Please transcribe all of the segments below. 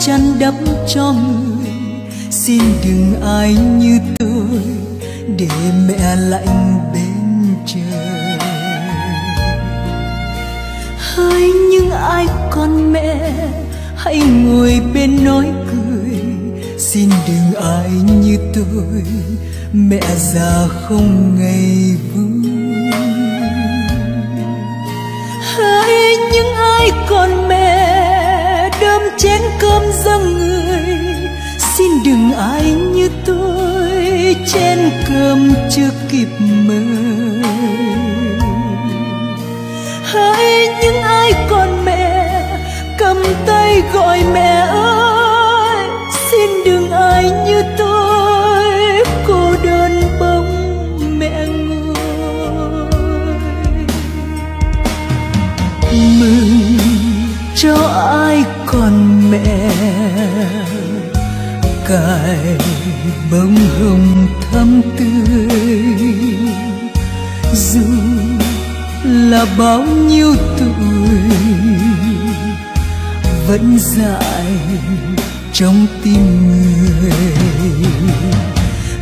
chăn đắp cho người xin đừng ai như tôi để mẹ lạnh bên trời. Hỡi những ai con mẹ, hãy ngồi bên nói cười. Xin đừng ai như tôi, mẹ già không ngày chén dâng người. Xin đừng ai như tôi trên cơm chưa kịp mời. Hỡi những ai còn mẹ, cầm tay gọi mẹ ơi. Xin đừng ai như tôi, cô đơn bóng mẹ ngồi. Mừng con mẹ. Cài bông hồng thắm tươi. Dù là bao nhiêu tuổi, vẫn dại trong tim người.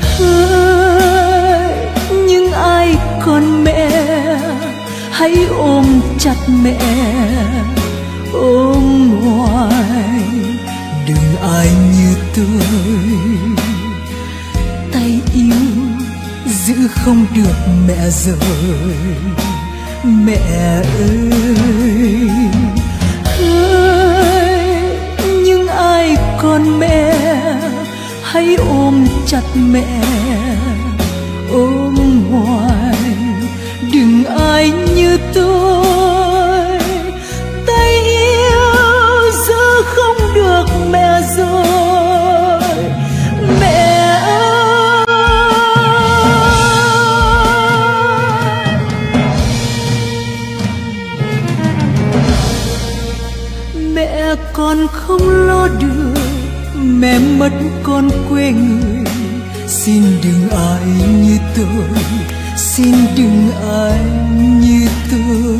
Hỡi nhưng ai con mẹ, hãy ôm chặt mẹ ôm hoài. Đừng ai như tôi. Tay yêu giữ không được mẹ rồi. Mẹ ơi hỡi nhưng ai còn mẹ? Hãy ôm chặt mẹ, ôm hoài. Đừng ai như mẹ con không lo được, mẹ mất con quê người. Xin đừng ai như tôi, xin đừng ai như tôi.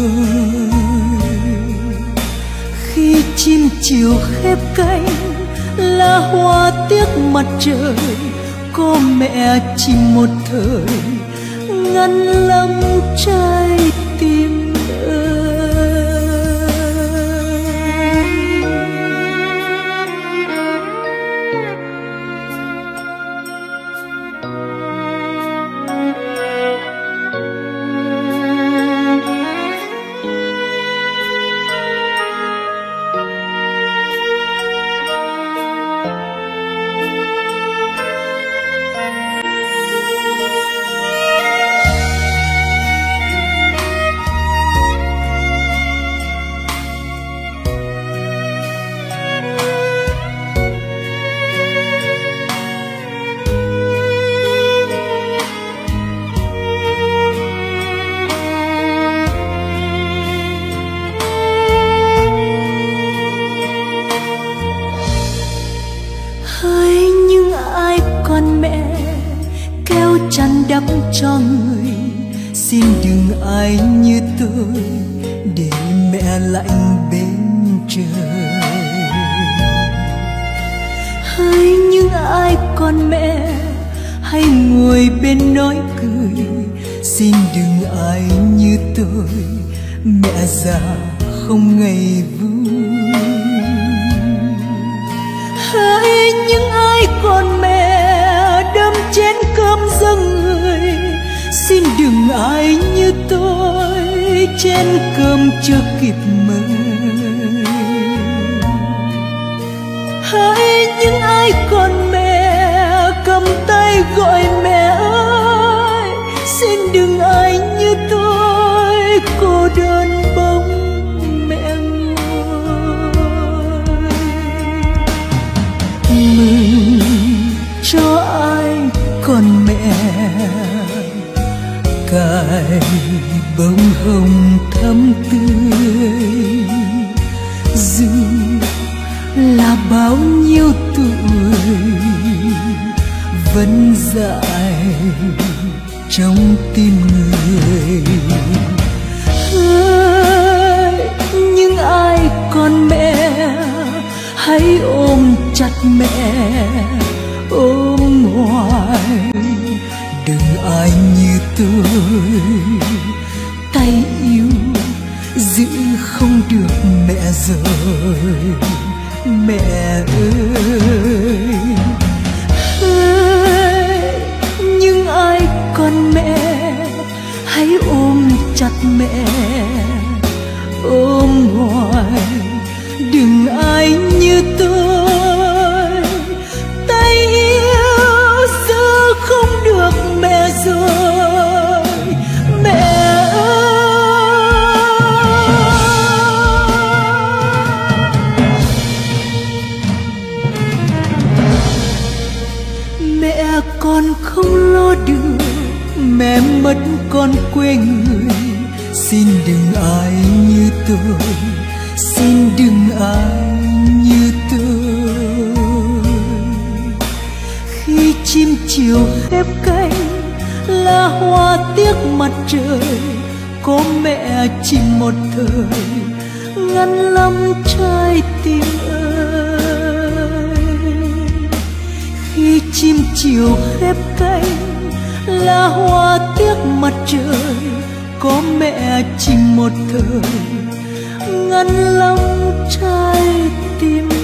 Khi chim chiều khép cánh, là hoa tiếc mặt trời. Có mẹ chỉ một thời ngăn lắm trái tim. Đắp cho người. Xin đừng ai như tôi để mẹ lạnh bên trời. Hỡi những ai con mẹ hãy ngồi bên nói cười. Xin đừng ai như tôi, mẹ già không ngày vui. Hỡi những ai còn mẹ ai như tôi trên cơm chưa kịp mời Hãy những ai còn mẹ cầm tay gọi mẹ ơi, xin đừng ai như tôi, cô đơn bóng mẹ ngồi. Mừng cho ai còn mẹ cài bông hồng thắm tươi. Dù là bao nhiêu tuổi, vẫn dại trong tim người. Hỡi nhưng ai còn mẹ, hãy ôm chặt mẹ. Mẹ. Ôm hoài đừng ai như tôi. Tay yêu giữ không được mẹ rồi. Mẹ ơi, mẹ con không lo được mẹ mất con quê người xin đừng ai như tôi. Xin đừng ai như tôi. Khi chim chiều khép cánh là hoa tiếc mặt trời. Có mẹ chỉ một thời ngăn lắm trái tim ơi. Khi chim chiều khép cánh là hoa tiếc mặt trời có mẹ chỉ một thời ngăn lòng trái tim.